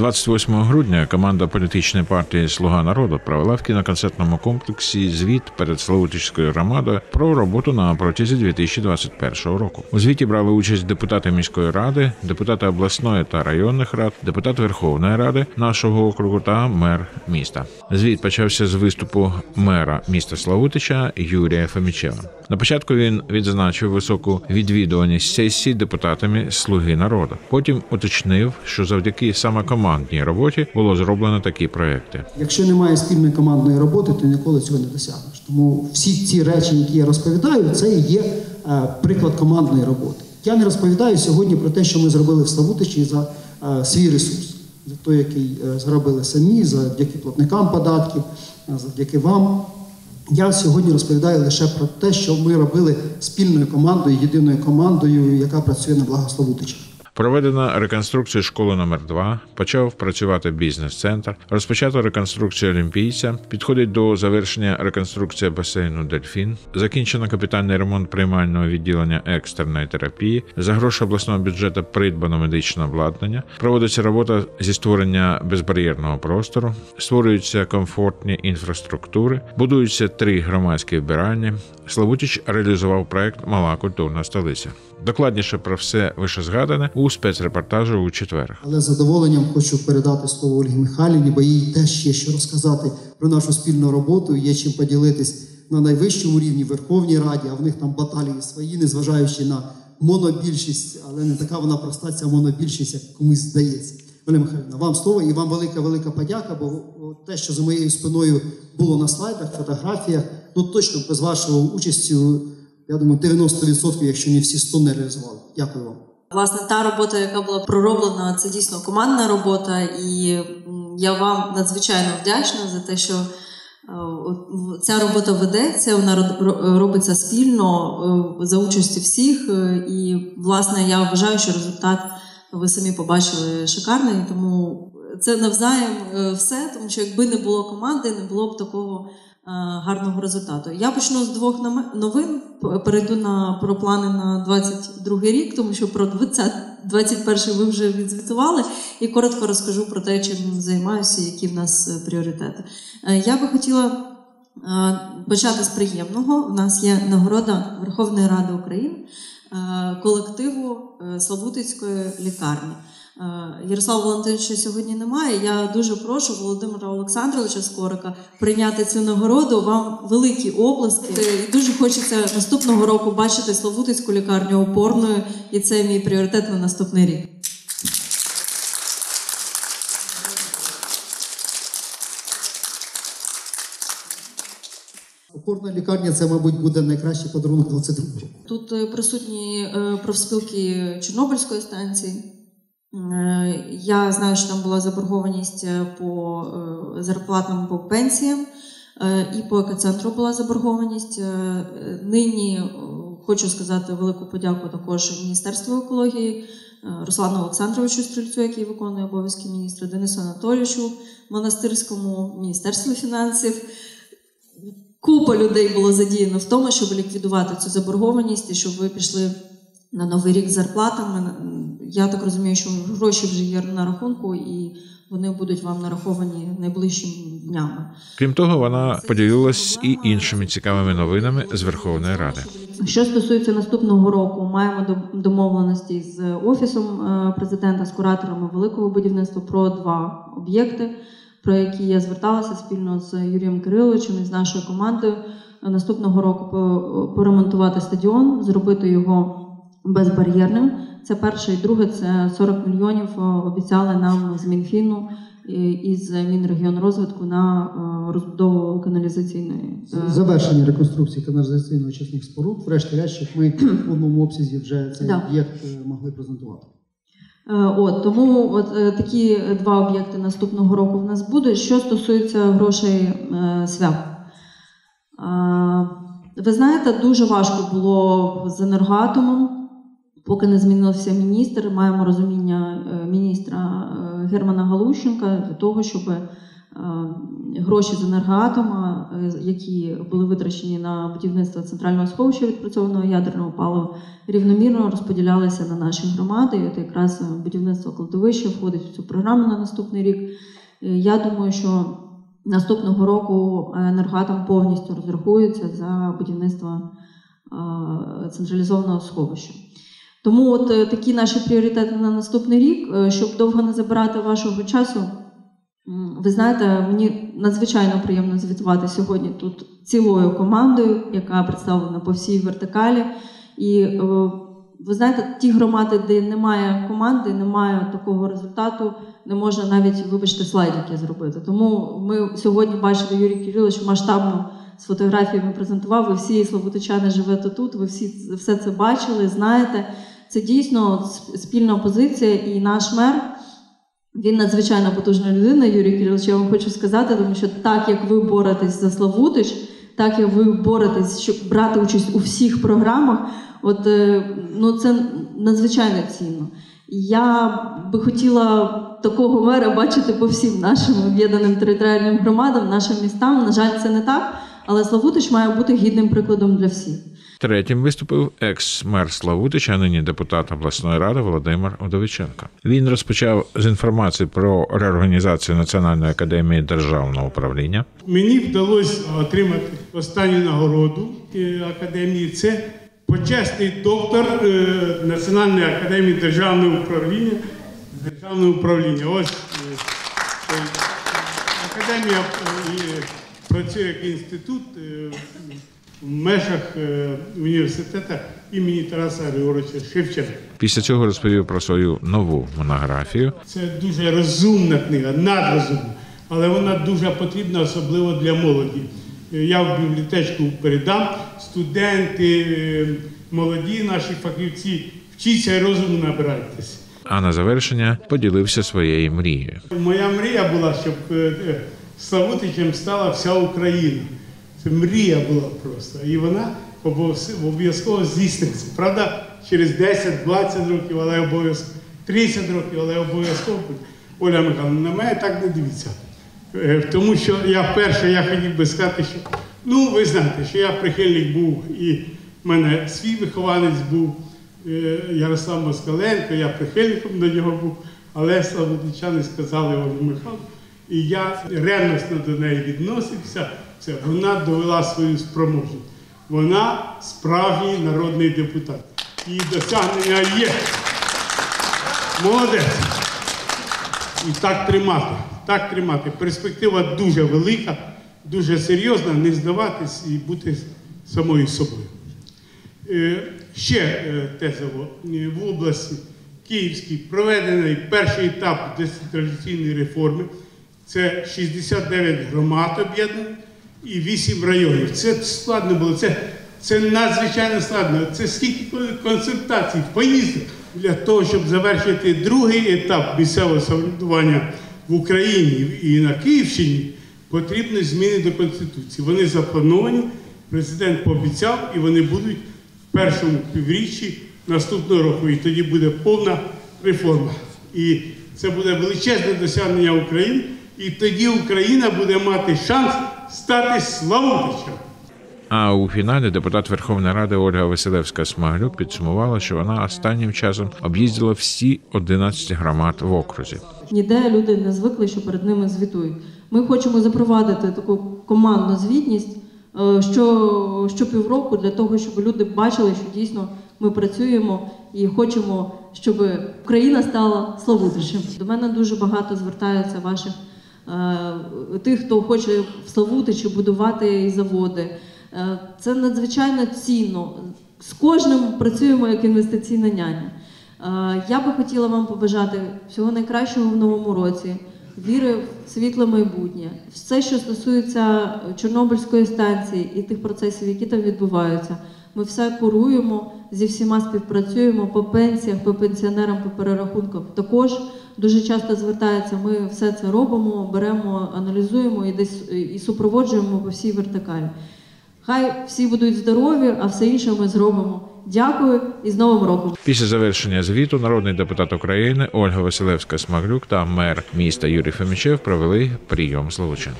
28 грудня команда політичної партії Слуга народу провела в кіноконцертному комплексі звіт перед Славутичською громадою про роботу на протязі 2021 року. У звіті брали участь депутати міської ради, депутати обласної та районних рад, депутат Верховної Ради нашого округу та мер міста. Звіт почався з виступу мера міста Славутича Юрія Фомічева. На початку він відзначив високу відвідуваність сесії депутатами Слуги народу. Потім уточнив, що завдяки саме командній роботі було зроблено такі проекти. Якщо немає спільної командної роботи, то ніколи цього не досягнеш. Тому всі ці речі, які я розповідаю, це є е, приклад командної роботи. Я не розповідаю сьогодні про те, що ми зробили в Славутичі за е, свій ресурс, за той, який е, зробили самі, завдяки платникам податків, завдяки вам. Я сьогодні розповідаю лише про те, що ми робили спільною командою, єдиною командою, яка працює на благо Славутича. Проведена реконструкція школи номер 2 почав працювати бізнес-центр, розпочато реконструкція Олімпійця, підходить до завершення реконструкція басейну Дельфін, закінчено капітальний ремонт приймального відділення екстреної терапії, за гроші обласного бюджету придбано медичне обладнання, проводиться робота зі створення безбар'єрного простору, створюються комфортні інфраструктури, будуються три громадські вбиральні. Славутіч реалізував проект Мала культурна столиця. Докладніше про все вищезгадане у спецрепортажу у четвер. Але з задоволенням хочу передати слово Ольгі Михайлівні, бо їй теж є що розказати про нашу спільну роботу. Є чим поділитись на найвищому рівні Верховній Раді, а в них там баталії свої, незважаючи на монобільшість, але не така вона проста, ця монобільшість, як комусь здається. Оля Михайлівна, вам слово і вам велика велика подяка, бо те, що за моєю спиною було на слайдах, фотографіях, ну точно без вашого участі, я думаю, 90%, якщо не всі 100 не реалізували. Дякую вам. Власне, та робота, яка була пророблена, це дійсно командна робота, і я вам надзвичайно вдячна за те, що ця робота ведеться, вона робиться спільно за участі всіх. І, власне, я вважаю, що результат ви самі побачили шикарний, тому це навзаєм все, тому що якби не було команди, не було б такого. Гарного результату. Я почну з двох новин. Перейду на про плани на 22 рік, тому що про 2021 ви вже відзвітували, і коротко розкажу про те, чим займаюся, які в нас пріоритети. Я би хотіла почати з приємного. У нас є нагорода Верховної Ради України колективу Славутицької лікарні. Ярослава Валентиновича сьогодні немає. Я дуже прошу Володимира Олександровича Скорика прийняти цю нагороду. Вам великі обласки. І Дуже хочеться наступного року бачити Славутицьку лікарню опорною, і це мій пріоритет на наступний рік. Опорна лікарня це, мабуть, буде найкращий подарунок 22 року. Тут присутні профспілки Чорнобильської станції. Я знаю, що там була заборгованість по зарплатам по пенсіям, і по екоцентру була заборгованість. Нині хочу сказати велику подяку також Міністерству екології, Руслану Олександровичу Стрільцю, який виконує обов'язки міністра, Денису Анатолійовичу Монастирському, Міністерству фінансів. Купа людей було задіяно в тому, щоб ліквідувати цю заборгованість і щоб ви пішли на новий рік з зарплатами. Я так розумію, що гроші вже є на рахунку, і вони будуть вам нараховані найближчими днями. Крім того, вона поділилась і іншими цікавими новинами з Верховної Ради. Що стосується наступного року, маємо домовленості з офісом президента з кураторами великого будівництва про два об'єкти, про які я зверталася спільно з Юрієм Кириловичем і з нашою командою. Наступного року поремонтувати стадіон, зробити його безбар'єрним. Це перше і друге, це 40 мільйонів обіцяли нам з Мінфіну і з Мінрегіонрозвитку на розбудову каналізаційної завершення реконструкції каналізаційно-очисних споруд. Врешті-решт, щоб ми в одному обсязі вже цей Да. об'єкт могли презентувати. От тому от е, такі два об'єкти наступного року в нас будуть. Що стосується грошей е, СВЯП. Е, ви знаєте, дуже важко було з енергоатомом, поки не змінився міністр. Маємо розуміння е, міністра е, Германа Галущенка для того, щоб гроші з енергоатома, е, які були витрачені на будівництво центрального сховища відпрацьованого ядерного палива, рівномірно розподілялися на наші громади. І от якраз будівництво кладовища входить в цю програму на наступний рік. Е, Я думаю, що наступного року енергоатом повністю розрахується за будівництво е, централізованого сховища. Тому от е, такі наші пріоритети на наступний рік, Е, щоб довго не забирати вашого часу. Ви знаєте, мені надзвичайно приємно звітувати сьогодні тут цілою командою, яка представлена по всій вертикалі. І е, ви знаєте, ті громади, де немає команди, немає такого результату, не можна навіть, вибачте, слайдики зробити. Тому ми сьогодні бачили Юрій Кирилович масштабно з фотографіями презентував. Ви всі славутичани живете тут. Ви всі все це бачили, знаєте. Це дійсно спільна позиція, і наш мер. Він надзвичайно потужна людина, Юрій Кирилович, я вам хочу сказати, тому що так як ви боретесь за Славутич, так як ви боретесь, щоб брати участь у всіх програмах, от е, ну це надзвичайно цінно. Я би хотіла такого мера бачити по всім нашим об'єднаним територіальним громадам, нашим містам. На жаль, це не так, але Славутич має бути гідним прикладом для всіх. Третім виступив екс-мер Славутич, а нині депутат обласної ради Володимир Удовиченко. Він розпочав з інформації про реорганізацію Національної академії державного управління. Мені вдалося отримати останню нагороду е, академії. Це почесний доктор е, Національної академії державного управління. Державного управління. Ось е, академія працює як інститут в межах е, університету імені Тараса Григоровича Шевченка. Після цього розповів про свою нову монографію. Це дуже розумна книга, надрозумна, але вона дуже потрібна, особливо для молоді. Е, Я в бібліотечку передам. Студенти, е, молоді наші фахівці, вчіться розуму набирайтеся. А на завершення поділився своєю мрією. Моя мрія була, щоб Славутичем стала вся Україна. Це мрія була просто. І вона обов'язково здійсниться. Правда, через 10-20 років, але обов'язково 30 років, але обов'язково. Оля Михайловна, на мене так не дивіться. Е, Тому що я вперше я хотів би сказати, що ну ви знаєте, що я прихильник був, і в мене свій вихованець був е, Ярослав Москаленко, я прихильником до нього був, але славутичани сказали Олю Михайловну, і я ревностно до неї відносився. Це вона довела свою спроможність. Вона справжній народний депутат. Її досягнення є. Молодець. І так тримати. Так тримати. Перспектива дуже велика, дуже серйозна, не здаватись і бути самою собою. Е, Ще е, тезово Е, в області Київській проведений перший етап децентралізаційної реформи. Це 69 громад об'єднаних і 8 районів. Це складно було. Це, це надзвичайно складно. Це скільки консультацій, поїздок для того, щоб завершити другий етап місцевого самоврядування в Україні і на Київщині, потрібні зміни до Конституції. Вони заплановані, президент пообіцяв, і вони будуть в першому півріччі наступного року. І тоді буде повна реформа. І це буде величезне досягнення України. І тоді Україна буде мати шанс стати Славутичем. А у фіналі депутат Верховної Ради Ольга Василевська Смаглюк підсумувала, що вона останнім часом об'їздила всі 11 громад в окрузі. Ніде люди не звикли, що перед ними звітують. Ми хочемо запровадити таку командну звітність е, що, щопівроку для того, щоб люди бачили, що дійсно ми працюємо і хочемо, щоб Україна стала Славутичем. До мене дуже багато звертаються ваших тих, хто хоче в Славутичі будувати заводи. Е, Це надзвичайно цінно. З кожним працюємо як інвестиційна няня. Е, Я би хотіла вам побажати всього найкращого в новому році, віри в світле майбутнє. Все, що стосується Чорнобильської станції і тих процесів, які там відбуваються, ми все куруємо, зі всіма співпрацюємо по пенсіях, по пенсіонерам, по перерахункам. Також дуже часто звертаються, ми все це робимо, беремо, аналізуємо і десь і супроводжуємо по всій вертикалі. Хай всі будуть здорові, а все інше ми зробимо Дякую і з Новим роком! Після завершення звіту народний депутат України Ольга Василевська Смаглюк та мер міста Юрій Фомічев провели прийом злочин.